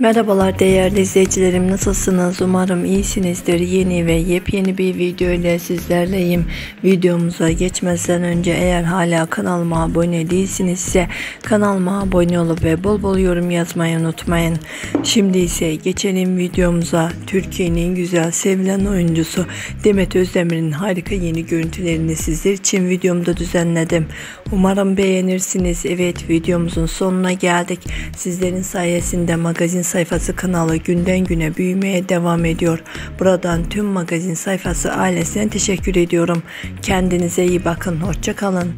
Merhabalar değerli izleyicilerim nasılsınız? Umarım iyisinizdir. Yeni ve yepyeni bir video ile sizlerleyim. Videomuza geçmeden önce eğer hala kanalıma abone değilsinizse kanalıma abone olup ve bol bol yorum yazmayı unutmayın. Şimdi ise geçelim videomuza. Türkiye'nin güzel sevilen oyuncusu Demet Özdemir'in harika yeni görüntülerini sizler için videomda düzenledim. Umarım beğenirsiniz. Evet videomuzun sonuna geldik. Sizlerin sayesinde magazin sayfası kanalı günden güne büyümeye devam ediyor. Buradan tüm magazin sayfası ailesine teşekkür ediyorum. Kendinize iyi bakın. Hoşçakalın.